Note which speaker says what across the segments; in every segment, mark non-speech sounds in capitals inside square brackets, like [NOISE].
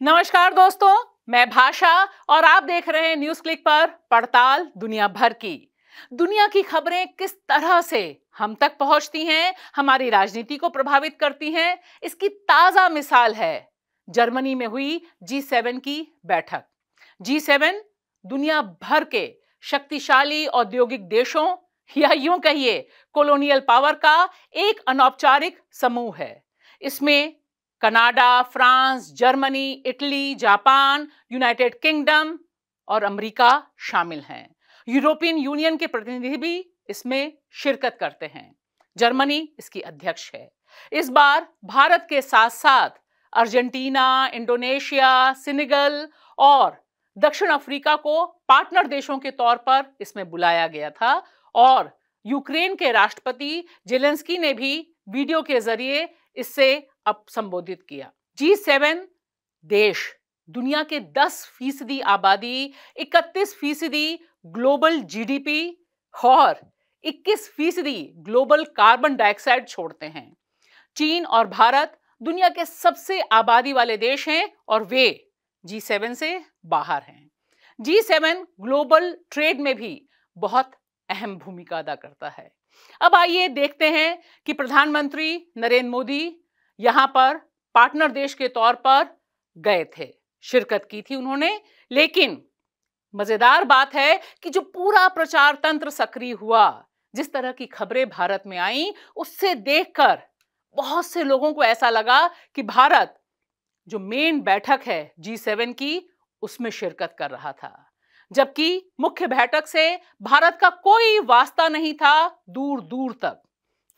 Speaker 1: नमस्कार दोस्तों, मैं भाषा और आप देख रहे हैं न्यूज़ क्लिक पर पड़ताल दुनिया भर की। दुनिया की खबरें किस तरह से हम तक पहुँचती हैं, हमारी राजनीति को प्रभावित करती हैं, इसकी ताज़ा मिसाल है जर्मनी में हुई जी सेवन की बैठक। जी सेवन दुनिया भर के शक्तिशाली औद्योगिक देशों, या यूँ कहिए कॉलोनियल पावर का एक अनौपचारिक समूह है। इसमें Canada, France, Germany, Italy, Japan, United Kingdom और अमेरिका शामिल हैं। यूरोपियन यूनियन के प्रतिनिधि भी इसमें शिरकत करते हैं। जर्मनी इसकी अध्यक्ष है। इस बार भारत के साथ साथ अर्जेंटीना, इंडोनेशिया, सिनेगल और दक्षिण अफ्रीका को पार्टनर देशों के तौर पर इसमें बुलाया गया था और यूक्रेन के राष्ट्रपति जेलेंस्की ने भी वीडियो के ज़रिए इससे अब संबोधित किया। जी सेवन, देश, दुनिया के 10 फ़ीसदी आबादी 31 फ़ीसदी ग्लोबल जीडीपी, और 21 फ़ीसदी ग्लोबल कार्बन डाइऑक्साइड छोड़ते हैं। चीन और भारत दुनिया के सबसे आबादी वाले देश हैं और वे जी सेवन से बाहर हैं। जी सेवन ग्लोबल ट्रेड में भी बहुत अहम भूमिका अदा करता है। अब आइए देखते हैं कि प्रधानमंत्री नरेंद्र मोदी यहाँ पर पार्टनर देश के तौर पर गए थे। शिरकत की थी उन्होंने, लेकिन मज़ेदार बात है कि जो पूरा प्रचार तंत्र सक्रिय हुआ, जिस तरह की खबरें भारत में आई, उससे देखकर बहुत से लोगों को ऐसा लगा कि भारत जो मेन बैठक है जी सेवन की, उसमें शिरकत कर रहा था। जबकि मुख्य बैठक से भारत का कोई वास्ता नहीं था दूर दूर तक।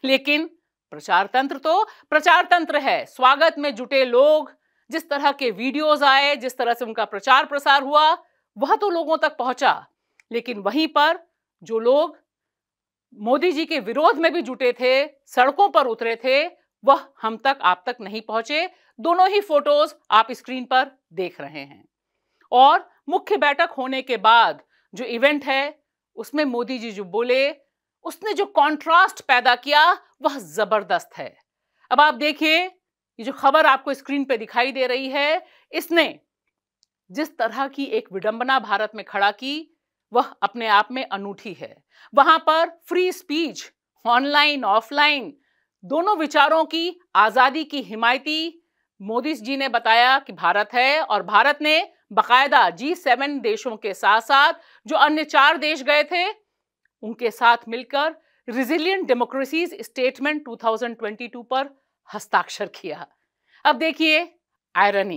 Speaker 1: लेकिन प्रचार तंत्र तो प्रचार तंत्र है। स्वागत में जुटे लोग। जिस तरह के वीडियोस आए, जिस तरह से उनका प्रचार प्रसार हुआ, वह तो लोगों तक पहुँचा। लेकिन वहीं पर जो लोग मोदी जी के विरोध में भी जुटे थे, सड़कों पर उतरे थे, वह हम तक, आप तक नहीं पहुँचे। दोनों ही फ़ोटोज़ आप स्क्रीन पर देख रहे हैं। और मुख्य बैठक होने के बाद जो इवेंट है, उसमें मोदी जी जो बोले उसने जो कंट्रास्ट पैदा किया, वह ज़बरदस्त है। अब आप देखिए, ये जो खबर आपको स्क्रीन पे दिखाई दे रही है, इसने जिस तरह की एक विडंबना भारत में खड़ा की, वह अपने आप में अनूठी है। वहाँ पर फ्री स्पीच ऑनलाइन ऑफलाइन दोनों विचारों की आज़ादी की हिमायती मोदी जी ने बताया कि भारत है और भारत ने बकायदा जी सेवन देशों के साथ साथ जो अन्य चार देश गए थे उनके साथ मिलकर रिजिलियंट डेमोक्रेसीज स्टेटमेंट 2022 पर हस्ताक्षर किया। अब देखिए आयरनी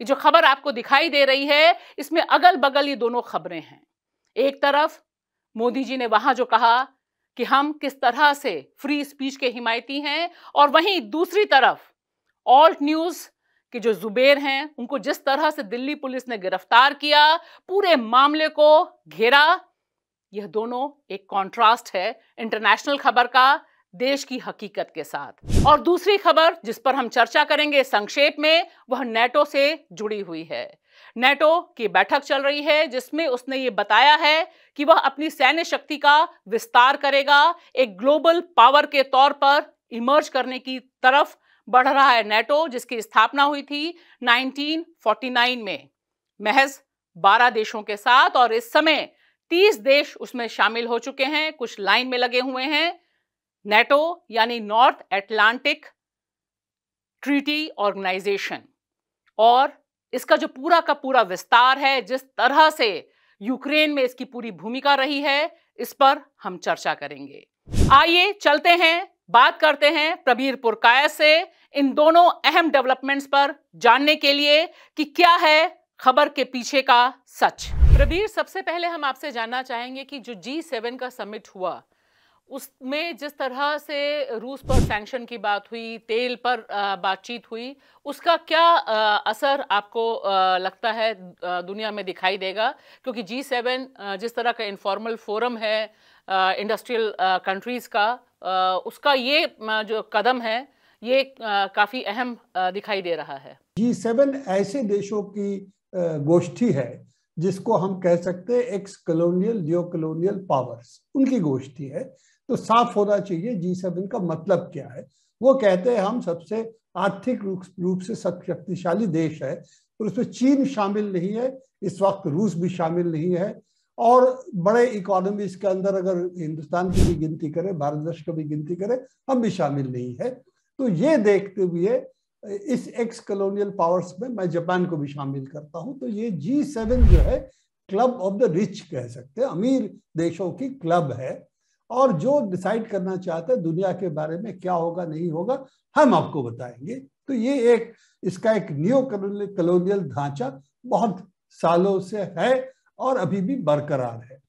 Speaker 1: ये जो खबर आपको दिखाई दे रही है, इसमें अगल बगल ये दोनों खबरें हैं। एक तरफ़, मोदी जी ने वहाँ जो कहा कि हम किस तरह से फ्री स्पीच के हिमायती हैं, और वहीं दूसरी तरफ़ ऑल्ट न्यूज़ के जो जुबेर हैं, उनको जिस तरह से दिल्ली पुलिस ने गिरफ़्तार किया, पूरे मामले को घेरा यह दोनों एक कॉन्ट्रास्ट है इंटरनेशनल खबर का, देश की हकीकत के साथ। और दूसरी खबर जिस पर हम चर्चा करेंगे संक्षेप में, वह नेटो से जुड़ी हुई है। नेटो की बैठक चल रही है, जिसमें उसने ये बताया है कि वह अपनी सैन्य शक्ति का विस्तार करेगा, एक ग्लोबल पावर के तौर पर इमर्ज करने की तरफ़ बढ़ रहा है नेटो, जिसकी स्थापना हुई थी 1949 में। महज 12 देशों के साथ और इस समय 30 देश उसमें शामिल हो चुके हैं, कुछ लाइन में लगे हुए हैं। नेटो यानी नॉर्थ एटलांटिक ट्रीटी ऑर्गेनाइजेशन और इसका जो पूरा का पूरा विस्तार है, जिस तरह से यूक्रेन में इसकी पूरी भूमिका रही है, इस पर हम चर्चा करेंगे। आइए चलते हैं, बात करते हैं प्रबीर पुरकाय से इन दोनों अहम डेवलपमेंट्स पर, जानने के लिए कि क्या है खबर के पीछे का सच। प्रबीर सबसे पहले हम आपसे जानना चाहेंगे कि जो जी सेवन का समिट हुआ, उसमें जिस तरह से रूस पर सैंक्शन की बात हुई, तेल पर बातचीत हुई, उसका क्या असर आपको लगता है दुनिया में दिखाई देगा? क्योंकि जी सेवन जिस तरह का इनफॉर्मल फोरम है इंडस्ट्रियल कंट्रीज़ का उसका ये जो कदम है, ये काफ़ी अहम दिखाई दे रहा है।
Speaker 2: जी सेवन ऐसे देशों की गोष्ठी है जिसको हम कह सकते हैं ex colonial neo colonial powers उनकी गोष्ठी है। तो साफ़ होना चाहिए, जी सेवन का मतलब क्या है? वो कहते हैं, हम सबसे आर्थिक रूप से शक्तिशाली देश है और उसमें चीन शामिल नहीं है, इस वक्त रूस भी शामिल नहीं है और बड़े इकोनॉमीज के अंदर अगर हिंदुस्तान की भी गिनती करें, भारत वर्ष की भी गिनती करें, हम भी शामिल नहीं है। तो ये देखते हुए इस एक्स कॉलोनियल पावर्स में मैं जापान को भी शामिल करता हूँ। तो ये जी सेवन जो है क्लब ऑफ़ द रिच कह सकते हैं। अमीर देशों की क्लब है। और जो डिसाइड करना चाहते हैं, दुनिया के बारे में क्या होगा, नहीं होगा, हम आपको बताएँगे। तो ये एक, इसका एक न्यू कलोनियल ढांचा बहुत सालों से है और अभी भी बरकरार है।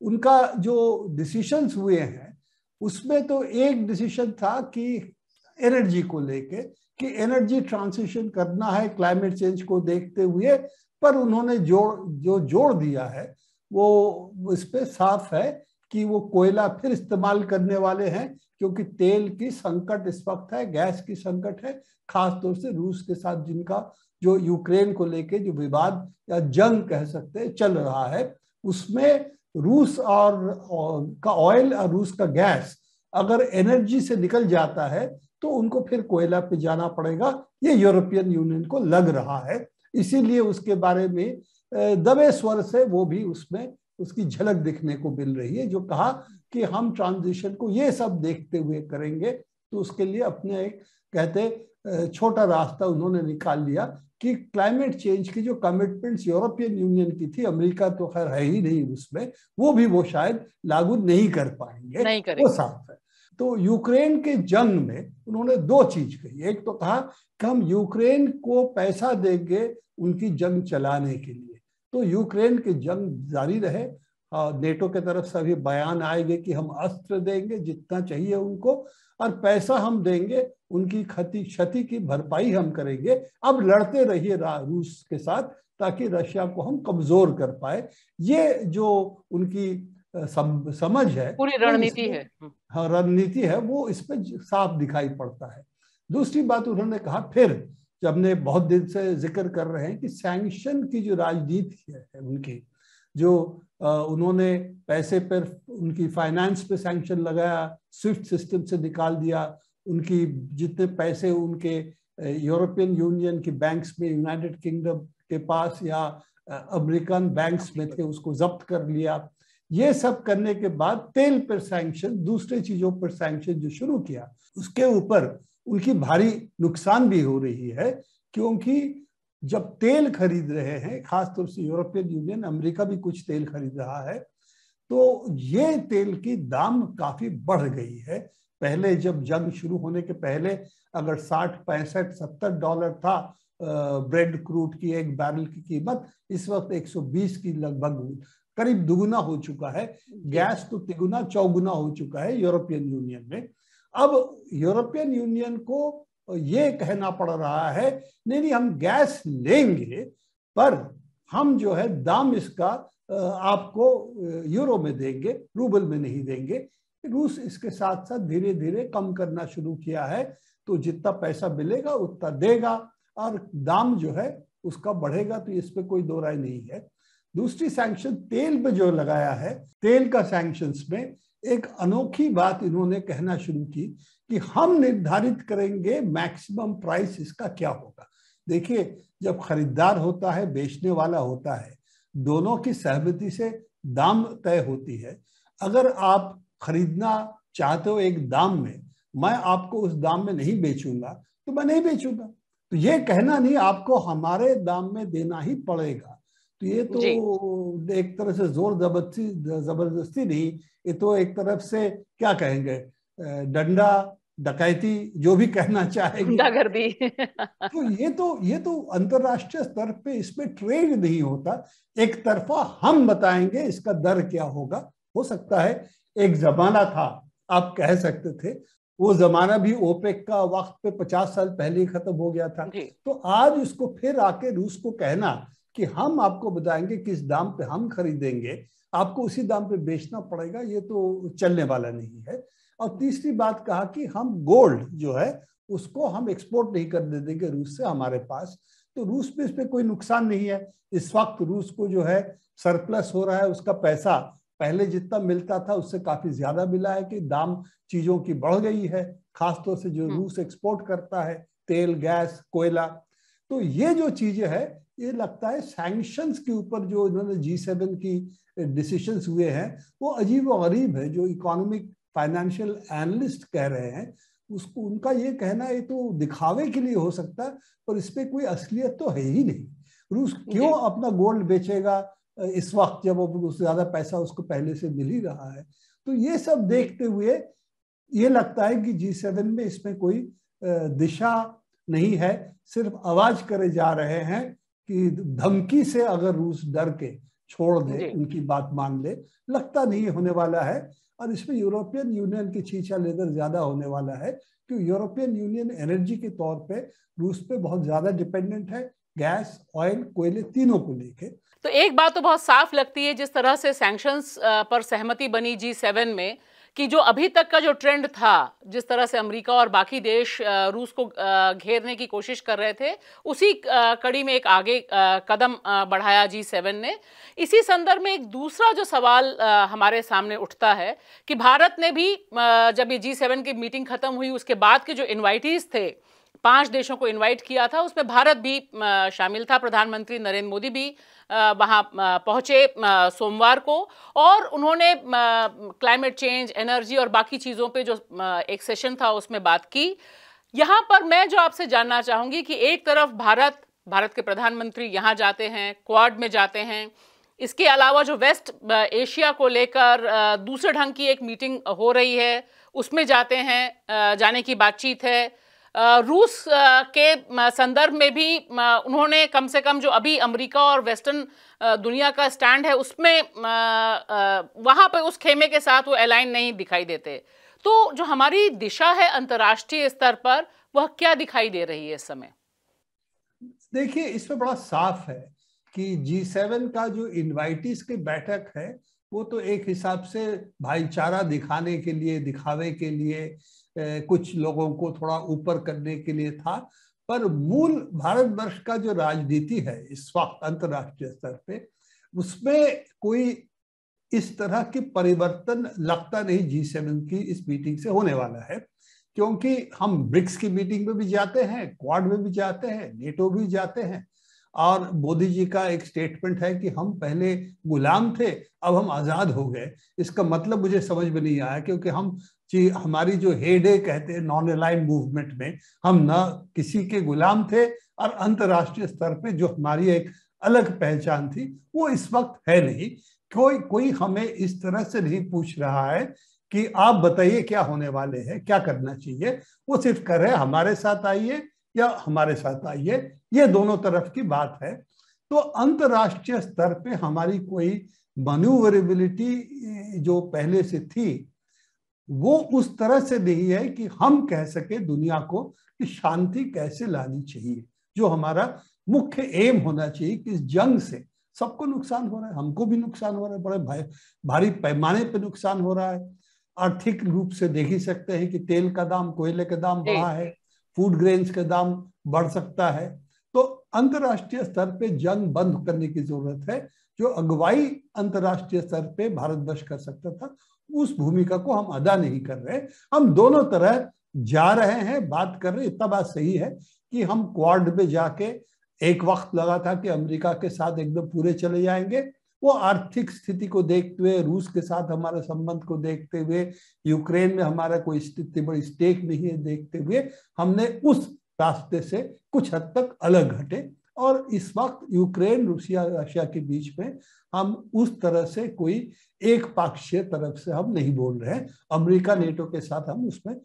Speaker 2: उनका जो डिसीशंस हुए हैं, उसमें तो एक डिसीशन था कि एनर्जी को लेके कि एनर्जी ट्रांसिशन करना है क्लाइमेट चेंज को देखते हुए पर उन्होंने जोड़ जो जोड़ दिया है वो इस पर साफ़ है कि वो कोयला फिर इस्तेमाल करने वाले हैं क्योंकि तेल की संकट इस वक्त है गैस की संकट है खास तौर से रूस के साथ जिनका जो यूक्रेन को लेके जो विवाद या जंग कह सकते हैं चल रहा है उसमें रूस और, और का ऑयल और रूस का गैस अगर एनर्जी से निकल जाता है तो उनको फिर कोयला पे जाना पड़ेगा। ये यूरोपियन यूनियन को लग रहा है। इसीलिए उसके बारे में दबे स्वर से वो भी उसमें उसकी झलक दिखने को मिल रही है जो कहा कि हम ट्रांजिशन को ये सब देखते हुए करेंगे। तो उसके लिए अपने एक कहते छोटा रास्ता उन्होंने निकाल लिया कि क्लाइमेट चेंज की जो कमिटमेंट्स यूरोपियन यूनियन की थी अमेरिका तो खैर है ही नहीं उसमें वो भी वो शायद लागू नहीं कर पाएँगे। नहीं वो साफ़ है। तो यूक्रेन के जंग में उन्होंने दो चीज़ कही। एक तो कहा कि हम यूक्रेन को पैसा देंगे उनकी जंग चलाने के लिए। तो यूक्रेन की जंग जारी रहे नेटो के तरफ़ से अभी बयान आएँगे कि हम अस्त्र देंगे, जितना चाहिए उनको, और पैसा हम देंगे, उनकी क्षति क्षति की भरपाई हम करेंगे। अब लड़ते रहिए रूस के साथ ताकि रशिया को हम कमज़ोर कर पाए। ये जो उनकी सम, समझ है
Speaker 1: पूरी रणनीति है।
Speaker 2: हाँ रणनीति है वो इसमें साफ़ दिखाई पड़ता है। दूसरी बात उन्होंने कहा फिर जब ने बहुत दिन से ज़िक्र कर रहे हैं कि सैंक्शन की जो राजनीति है उनकी जो उन्होंने पैसे पर उनकी फाइनेंस पे सैंक्शन लगाया स्विफ्ट सिस्टम से निकाल दिया उनकी जितने पैसे उनके यूरोपियन यूनियन की बैंक्स में यूनाइटेड किंगडम के पास या अमेरिकन बैंक्स में थे उसको जब्त कर लिया। ये सब करने के बाद तेल पर सैंक्शन दूसरे चीज़ों पर सैंक्शन जो शुरू किया, उसके ऊपर उनकी भारी नुकसान भी हो रही है, क्योंकि जब तेल खरीद रहे हैं, खासतौर से यूरोपियन यूनियन, अमेरिका भी कुछ तेल खरीद रहा है तो ये तेल की दाम काफ़ी बढ़ गई है। पहले जब जंग शुरू होने के पहले अगर साठ, पैंसठ, सत्तर डॉलर था ब्रेड क्रूड की एक बैरल की कीमत, इस वक्त 120 की लगभग करीब दुगुना हो चुका है गैस तो तिगुना चौगुना हो चुका है यूरोपियन यूनियन में। अब यूरोपियन यूनियन को ये कहना पड़ रहा है नहीं नहीं हम गैस लेंगे पर हम जो है दाम इसका आपको यूरो में देंगे रूबल में नहीं देंगे। रूस इसके साथ साथ धीरे धीरे कम करना शुरू किया है तो जितना पैसा मिलेगा उतना देगा और दाम जो है उसका बढ़ेगा तो इस पर कोई दो राय नहीं है। दूसरी सैंक्शन तेल पे जो लगाया है, तेल का सैंक्शंस में एक अनोखी बात इन्होंने कहना शुरू की कि हम निर्धारित करेंगे मैक्सिमम प्राइस इसका क्या होगा। देखिए, जब खरीदार होता है, बेचने वाला होता है, दोनों की सहमति से दाम तय होती है। अगर आप खरीदना चाहते हो एक दाम में, मैं आपको उस दाम में नहीं बेचूँगा तो मैं नहीं बेचूँगा। तो ये कहना नहीं, आपको हमारे दाम में देना ही पड़ेगा। तो ये तो एक तरह से ज़ोर ज़बरदस्ती ज़बरदस्ती नहीं ये तो एक तरफ़ से क्या कहेंगे डंडा डकैती जो भी कहना चाहेंगे। [LAUGHS] तो ये तो ये तो अंतरराष्ट्रीय स्तर पे इसमें ट्रेड नहीं होता। एक तरफा हम बताएँगे इसका दर क्या होगा। हो सकता है एक जमाना था आप कह सकते थे वो जमाना भी ओपेक का वक्त पे पचास साल पहले ही खत्म हो गया था। तो आज उसको फिर आके रूस को कहना कि हम आपको बताएँगे किस दाम पे हम खरीदेंगे आपको उसी दाम पे बेचना पड़ेगा ये तो चलने वाला नहीं है। और तीसरी बात कहा कि हम गोल्ड जो है उसको हम एक्सपोर्ट नहीं कर दे देंगे रूस से हमारे पास। तो रूस में इस पर कोई नुकसान नहीं है। इस वक्त रूस को जो है सरप्लस हो रहा है उसका पैसा पहले जितना मिलता था उससे काफ़ी ज़्यादा मिला है कि दाम चीज़ों की बढ़ गई है खासतौर से जो हम्म। रूस एक्सपोर्ट करता है तेल गैस कोयला। तो ये जो चीज़ें है ये लगता है सैंक्शंस के ऊपर जो इन्होंने जी सेवन की डिसीशंस हुए हैं वो अजीब व गरीब है जो इकोनॉमिक फाइनेंशियल एनालिस्ट कह रहे हैं। उसको उनका ये कहना है तो दिखावे के लिए हो सकता है पर इस पर कोई असलियत तो है ही नहीं। रूस क्यों अपना गोल्ड बेचेगा इस वक्त जब उससे ज़्यादा पैसा उसको पहले से मिल ही रहा है? तो ये सब देखते हुए ये लगता है कि जी सेवन में इसमें कोई दिशा नहीं है सिर्फ़ आवाज़ करे जा रहे हैं। कि धमकी से अगर रूस डर के छोड़ दे उनकी बात मान ले लगता नहीं होने वाला है। और इसमें यूरोपियन यूनियन की छीछा लेकर ज़्यादा होने वाला है क्योंकि यूरोपियन यूनियन एनर्जी के तौर पे रूस पे बहुत ज़्यादा डिपेंडेंट है। गैस ऑयल कोयले तीनों को लेके।
Speaker 1: तो एक बात तो बहुत साफ़ लगती है जिस तरह से सैंक्शंस पर सहमति बनी जी सेवन में कि जो अभी तक का जो ट्रेंड था, जिस तरह से अमेरिका और बाकी देश रूस को घेरने की कोशिश कर रहे थे, उसी कड़ी में एक आगे कदम बढ़ाया जी सेवन ने। इसी संदर्भ में एक दूसरा जो सवाल हमारे सामने उठता है कि भारत ने भी जब ये जी सेवन की मीटिंग खत्म हुई, उसके बाद के जो इन्वाइटीज थे पाँच देशों को इनवाइट किया था, उसमें भारत भी शामिल था, प्रधानमंत्री नरेंद्र मोदी भी वहाँ पहुँचे सोमवार को, और उन्होंने क्लाइमेट चेंज एनर्जी और बाकी चीज़ों पे जो एक सेशन था, उसमें बात की। यहाँ पर मैं जो आपसे जानना चाहूँगी कि एक तरफ़ भारत भारत के प्रधानमंत्री यहाँ जाते हैं क्वाड में जाते हैं, इसके अलावा जो वेस्ट एशिया को लेकर दूसरे ढंग की एक मीटिंग हो रही है, उसमें जाते हैं जाने की बातचीत है रूस के संदर्भ में भी उन्होंने कम से कम जो अभी अमेरिका और वेस्टर्न दुनिया का स्टैंड है, उसमें वहाँ पर उस खेमे के साथ वो अलाइन नहीं दिखाई देते। तो जो हमारी दिशा है अंतर्राष्ट्रीय स्तर पर, वह क्या दिखाई दे रही है इस समय?
Speaker 2: देखिए इसमें बड़ा साफ़ है कि जी सेवन का जो इन्वाइटिस की बैठक है, वो तो एक हिसाब से भाईचारा दिखाने के लिए, दिखावे के लिए कुछ लोगों को थोड़ा ऊपर करने के लिए था, पर मूल भारतवर्ष का जो राजनीति है, इस वक्त अंतर्राष्ट्रीय स्तर पे, उसमें कोई इस तरह की परिवर्तन लगता नहीं जी सेवन की इस मीटिंग से होने वाला है। क्योंकि हम ब्रिक्स की मीटिंग में भी जाते हैं, क्वाड में भी जाते हैं, नेटो भी जाते हैं, और मोदी जी का एक स्टेटमेंट है कि हम पहले गुलाम थे, अब हम आज़ाद हो गए। इसका मतलब मुझे समझ में नहीं आया, क्योंकि हम जी हमारी जो हेड कहते हैं नॉन अलाइन मूवमेंट में, हम न किसी के गुलाम थे और अंतरराष्ट्रीय स्तर पे जो हमारी एक अलग पहचान थी, वो इस वक्त है नहीं। कोई कोई हमें इस तरह से नहीं पूछ रहा है कि आप बताइए क्या होने वाले हैं, क्या करना चाहिए। वो सिर्फ़ कर रहे हमारे साथ आइए या हमारे साथ आइए। ये दोनों तरफ़ की बात है। तो अंतरराष्ट्रीय स्तर पे हमारी कोई मनूवरेबिलिटी जो पहले से थी वो उस तरह से नहीं है कि हम कह सके दुनिया को कि शांति कैसे लानी चाहिए जो हमारा मुख्य एम होना चाहिए कि इस जंग से सबको नुकसान हो रहा है हमको भी नुकसान हो रहा है बड़े भाई भारी पैमाने पे नुकसान हो रहा है। आर्थिक रूप से देख ही सकते हैं कि तेल का दाम कोयले का दाम बढ़ा है फ़ूड ग्रेन्स का दाम बढ़ सकता है। तो अंतरराष्ट्रीय स्तर पे जंग बंद करने की ज़रूरत है जो अगुवाई अंतरराष्ट्रीय स्तर पे भारतवर्ष कर सकता था। उस भूमिका को हम अदा नहीं कर रहे। हम दोनों तरह जा रहे हैं, बात कर रहे इतना बात सही है कि हम क्वाड में जाके एक वक्त लगा था कि अमेरिका के साथ एकदम पूरे चले जाएँगे। वो आर्थिक स्थिति को देखते हुए, रूस के साथ हमारे संबंध को देखते हुए, यूक्रेन में हमारा कोई स्थिति बड़ी स्टेक नहीं है देखते हुए, हमने उस रास्ते से कुछ हद तक अलग घटे और इस वक्त यूक्रेन, रूसिया, रशिया के बीच में हम उस तरह से कोई एक पक्षीय तरफ़ से हम नहीं बोल रहे हैं। अमेरिका, नेटो के साथ हम उसमें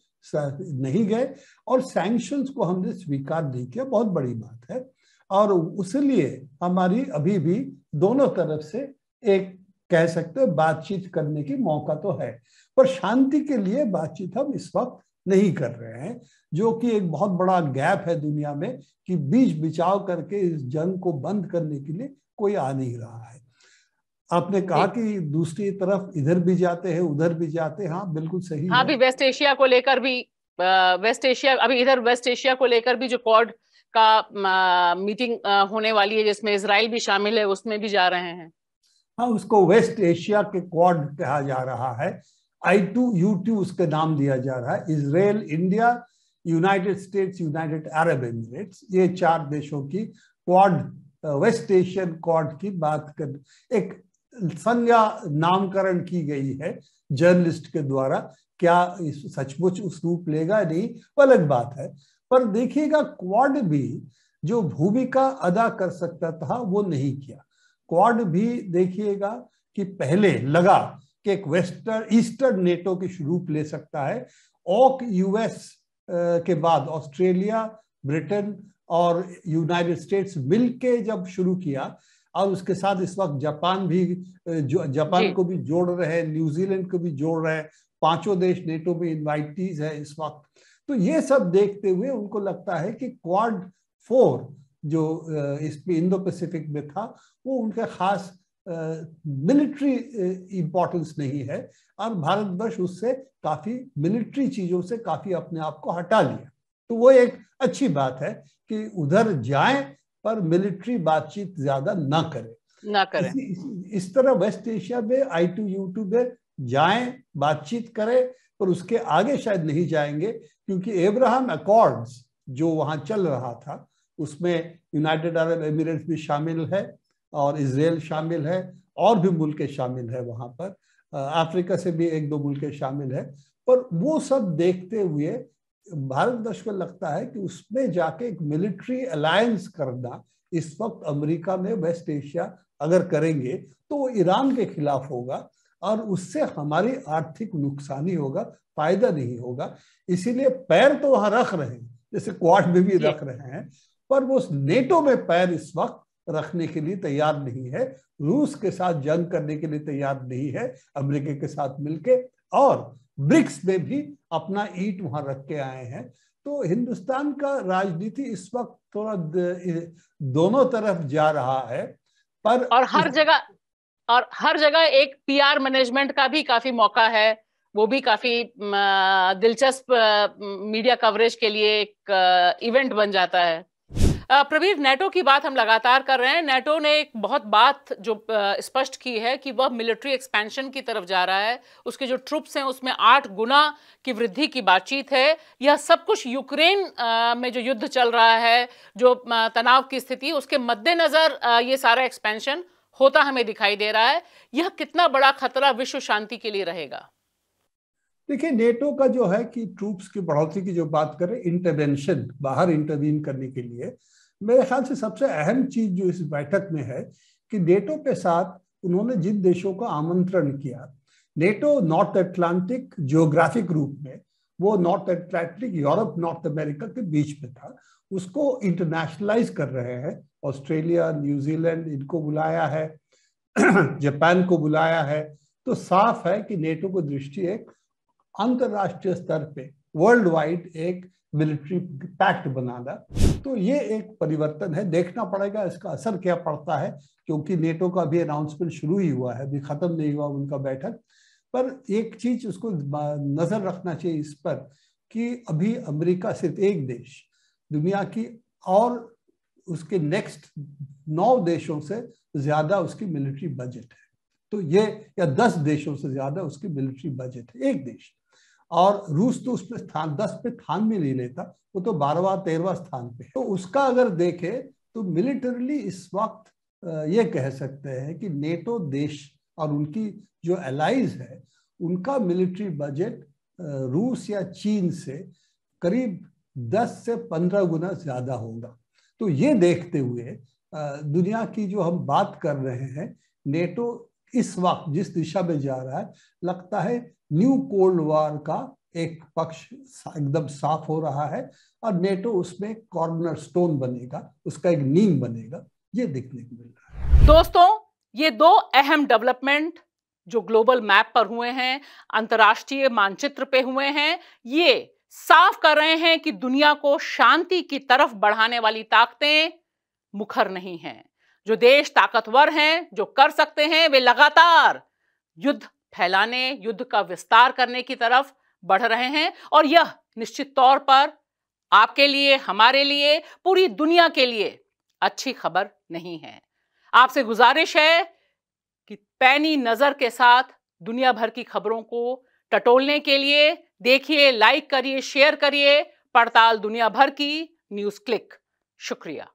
Speaker 2: नहीं गए और सैंक्शंस को हमने स्वीकार नहीं किया, बहुत बड़ी बात है। और उसलिए हमारी अभी भी दोनों तरफ़ से एक कह सकते हैं, बातचीत करने की मौका तो है। पर शांति के लिए बातचीत हम इस वक्त नहीं कर रहे हैं जो कि एक बहुत बड़ा गैप है दुनिया में कि बीच बिचाव करके इस जंग को बंद करने के लिए कोई आ नहीं रहा है। आपने कहा कि दूसरी तरफ़ इधर भी जाते हैं उधर भी जाते हैं। हाँ बिल्कुल सही
Speaker 1: हाँ भी वेस्ट एशिया को लेकर भी वेस्ट एशिया अभी इधर वेस्ट एशिया को लेकर भी जो कॉड का मीटिंग होने वाली है जिसमें इसराइल भी शामिल है उसमें भी जा रहे हैं।
Speaker 2: हाँ उसको वेस्ट एशिया के क्वाड कहा जा रहा है। आई टू यू टू उसका नाम दिया जा रहा है। Israel India, United States, United Arab Emirates, ये चार देशों की क्वाड वेस्ट एशियन क्वाड की बात कर, एक संज्ञा नामकरण की गई है जर्नलिस्ट के द्वारा। क्या सचमुच उस रूप लेगा? नहीं अलग बात है। पर देखिएगा क्वाड भी जो भूमिका अदा कर सकता था, वो नहीं किया। क्वाड भी देखिएगा कि पहले, लगा कि एक वेस्टर्न ईस्टर्न नेटो की रूप ले सकता है। ओक यूएस के बाद ऑस्ट्रेलिया ब्रिटेन और यूनाइटेड स्टेट्स मिलके जब शुरू किया और उसके साथ इस वक्त जापान भी जो जापान को भी जोड़ रहे हैं न्यूजीलैंड को भी जोड़ रहे हैं पाँचों देश नेटो में इन्वाइटीज है इस वक्त। तो ये सब देखते हुए उनको लगता है कि क्वाड फोर जो इसमें इंडो पैसिफिक में था वो उनका खास मिलिट्री इंपॉर्टेंस नहीं है। और भारतवर्ष उससे काफ़ी मिलिट्री चीज़ों से काफ़ी अपने आप को हटा लिया। तो वो एक अच्छी बात है कि उधर जाए पर मिलिट्री बातचीत ज़्यादा ना करे।
Speaker 1: ना करें।
Speaker 2: इस, इस तरह वेस्ट एशिया में आई टू यू टू में जाए बातचीत करें पर उसके आगे शायद नहीं जाएँगे क्योंकि एब्राहम अकॉर्ड्स जो वहाँ चल रहा था उसमें यूनाइटेड अरब एमिरेट्स भी शामिल है। और इसराइल शामिल है और भी मुल्क शामिल है वहाँ पर। अफ्रीका से भी एक दो मुल्क शामिल है। पर वो सब देखते हुए भारतवर्ष को लगता है कि उसमें जाके एक मिलिट्री अलायंस करना इस वक्त अमेरिका में वेस्ट एशिया अगर करेंगे तो वो ईरान के खिलाफ होगा और उससे हमारी आर्थिक नुकसान ही होगा फ़ायदा नहीं होगा। इसीलिए पैर तो वहाँ रख रहे हैं जैसे क्वाड में भी रख रहे हैं पर वो नेटो में पैर इस वक्त रखने के लिए तैयार नहीं है रूस के साथ जंग करने के लिए तैयार नहीं है अमेरिका के साथ मिलके और ब्रिक्स में भी अपना ईट वहाँ रख के आए हैं। तो हिंदुस्तान का राजनीति इस वक्त थोड़ा दोनों तरफ़ जा रहा है पर
Speaker 1: और हर जगह और हर जगह एक पीआर मैनेजमेंट का भी काफ़ी मौका है वो भी काफ़ी दिलचस्प मीडिया कवरेज के लिए एक इवेंट बन जाता है। प्रवीर नेटो की बात हम लगातार कर रहे हैं। नेटो ने एक बहुत बात जो स्पष्ट की है कि वह मिलिट्री एक्सपेंशन की तरफ़ जा रहा है। उसके जो ट्रुप्स हैं, उसमें आठ गुना की वृद्धि की बातचीत है। यह सब कुछ यूक्रेन में जो युद्ध चल रहा है, जो तनाव की स्थिति, उसके मद्देनजर ये सारा एक्सपेंशन होता हमें दिखाई दे रहा है। यह कितना बड़ा खतरा विश्व शांति के लिए रहेगा?
Speaker 2: देखिए नेटो का जो है कि ट्रूप्स की बढ़ोतरी की जो बात करें इंटरवेंशन बाहर इंटरवीन करने के लिए, मेरे ख्याल से सबसे अहम चीज़ जो इस बैठक में है कि नेटो के साथ उन्होंने जिन देशों को आमंत्रण किया नेटो नॉर्थ अटलांटिक जियोग्राफिक रूप में, वो North Atlantic Europe North America के बीच में था, उसको इंटरनेशनलाइज कर रहे हैं। ऑस्ट्रेलिया न्यूजीलैंड इनको बुलाया है [CLEARS THROAT] जापान को बुलाया है। तो साफ़ है कि नेटो को दृष्टि एक अंतरराष्ट्रीय स्तर पे वर्ल्ड वाइड एक मिलिट्री पैक्ट बनाना। तो ये एक परिवर्तन है, देखना पड़ेगा इसका असर क्या पड़ता है, क्योंकि नेटो का भी अनाउंसमेंट शुरू ही हुआ है, अभी खत्म नहीं हुआ उनका बैठक। पर एक चीज़ उसको नज़र रखना चाहिए इस पर कि अभी अमेरिका सिर्फ़ एक देश, दुनिया की और उसके नेक्स्ट नौ देशों से ज़्यादा उसकी मिलिट्री बजट है। तो ये, या दस देशों से ज़्यादा उसकी मिलिट्री बजट है, एक देश। और रूस तो उस पर स्थान, दस पे स्थान भी नहीं लेता, वो तो बारहवा, तेरहवा स्थान पे तो उसका अगर देखे तो मिलिटरली इस वक्त ये कह सकते हैं कि नेटो देश और उनकी जो एलाइज है, उनका मिलिट्री बजट रूस या चीन से करीब 10 से 15 गुना ज़्यादा होगा। तो ये देखते हुए दुनिया की जो हम बात कर रहे हैं नेटो इस वक्त जिस दिशा में जा रहा है, लगता है न्यू कोल्ड वॉर का एक पक्ष एकदम साफ़ हो रहा है और नेटो उसमें कॉर्नर स्टोन बनेगा, उसका एक नींव बनेगा, ये देखने को मिल रहा
Speaker 1: है। दोस्तों, ये दो अहम डेवलपमेंट जो ग्लोबल मैप पर हुए हैं, अंतरराष्ट्रीय मानचित्र पे हुए हैं, ये साफ़ कर रहे हैं कि दुनिया को शांति की तरफ़ बढ़ाने वाली ताकतें मुखर नहीं हैं। जो देश ताकतवर हैं, जो कर सकते हैं, वे लगातार युद्ध फैलाने, युद्ध का विस्तार करने की तरफ़ बढ़ रहे हैं और यह निश्चित तौर पर आपके लिए, हमारे लिए, पूरी दुनिया के लिए अच्छी खबर नहीं है। आपसे गुजारिश है कि पैनी नज़र के साथ दुनिया भर की खबरों को टटोलने के लिए देखिए, लाइक करिए, शेयर करिए, पड़ताल दुनिया भर की, न्यूज़ क्लिक। शुक्रिया।